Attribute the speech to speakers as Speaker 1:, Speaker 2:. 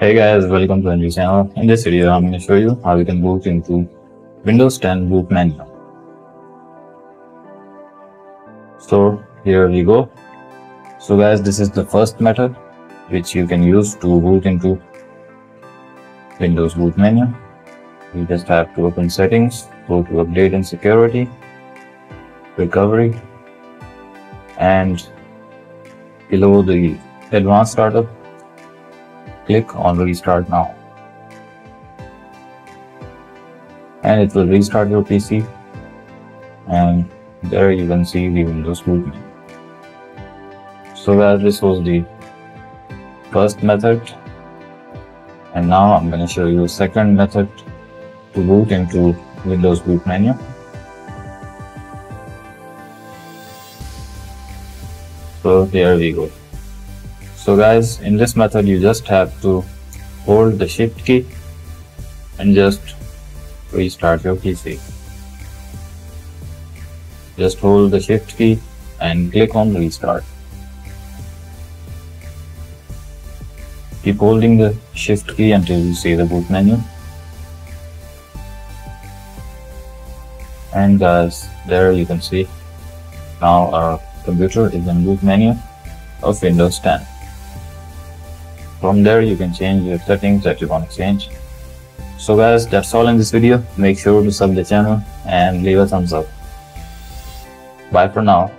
Speaker 1: Hey guys, welcome to a new channel. In this video, I'm going to show you how you can boot into Windows 10 boot menu. So here we go. So guys, this is the first method which you can use to boot into Windows boot menu. You just have to open settings, go to update and security, recovery, and below the advanced startup, click on restart now. And it will restart your PC and there you can see the Windows boot menu. So guys, this was the first method and now I'm going to show you second method to boot into Windows boot menu. So here we go. So guys, in this method you just have to hold the shift key and just restart your PC. Just hold the shift key and click on restart. Keep holding the shift key until you see the boot menu. And guys, there you can see now our computer is in boot menu of Windows 10. From there you can change your settings that you want to change. So guys, that's all in this video. Make sure to sub the channel and leave a thumbs up. Bye for now.